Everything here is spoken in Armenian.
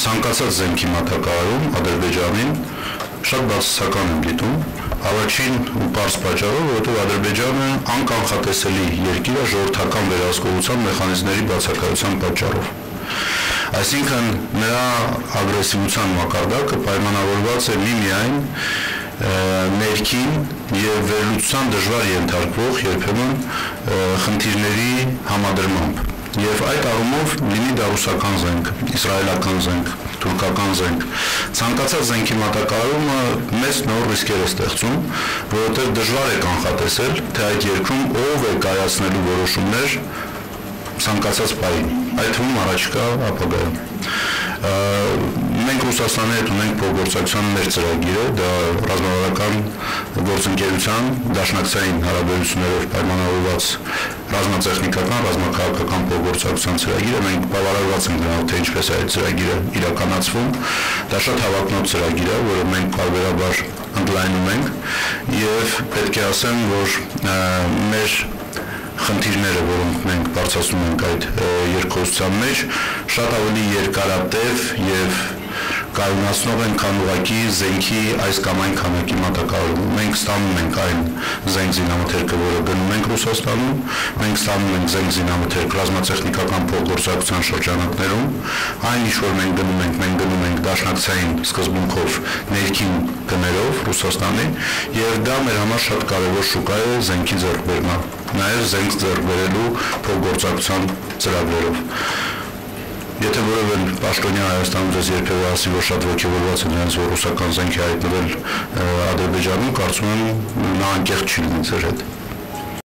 ցանկացած զենքի մատակարարում Ադրբեջանին շատ բացասական եմ դիտում Առաջին ու པարզ պատճառով, որովհետև Ադրբեջանը անկանխատեսելի երկիր է ժողովրդական վերահսկողության մեխանիզմների բացակայության պատճառով։ Այսինքն նրա ագրեսիվության մակարդակը պայմանավորված է միմիայն ներքին եւ վերլուծության դժվար ենթարկվող երբեմն խնդիրների համադրմամբ եւ այդ առումով լինի դա ռուսական զենք, իսրայելական զենք, թուրքական զենք, ցանկացած զենքի մատակարարումը մեծ նոր ռիսկեր է ստեղծում, որովհետեւ դժվար է կանխատեսել, թե այդ երկրում ով է կայացնելու որոշումներ ցանկացած պահին, այդ թվում առաջկա ապագայում մենք Ռուսաստանի հետ ունենք փոխգործակցության մեր ծրագիրը, դա ռազմավարական գործընկերության դաշնակցային հարաբերություններով պայմանավորված ռազմատեխնիկական, ռազմաքաղաքական փոխգործակցության ծրագիրը մենք բավարարված ենք դրանով, թե ինչպես է այդ ծրագիրը իրականացվում։ Դա շատ հավակնոտ ծրագիր է, որը մենք բարբերաբար ընդլայնում ենք եւ պետք է ասեմ, որ մեր խնդիրները, որոնք մենք բարձրացնում ենք այդ երկխոսության մեջ, շատ ավելի երկարատև եւ կայունացնող են քան ուղակի զենքի այս կամ այն քանակի մատակարարումը։ Մենք ստանում ենք այն զենք զինամթերքը, որը գնում ենք Ռուսաստանում, մենք ստանում ենք զենք զինամթերք ռազմատեխնիկական փոխգործակցության շրջանակներում, այն ինչ որ մենք գնում ենք, մենք գնում ենք դաշնակցային սկզբունքով ներքին գներով Ռուսաստանի, եւ դա մեր համար շատ կարեւոր շուկա է զենքի ձեռքբերման, նաեւ զենք ձեռքբերելու փոխգործակցության ծրագրերով։ Եթե որևէ պաշտոնյա Հայաստանում դες երբևէ ասի, որ շատ ողջավորված են նրանց որ ռուսական զենք է հայտնվել Ադրբեջանում, կարծում եմ նա անկեղծ չի լինի ձեր հետ։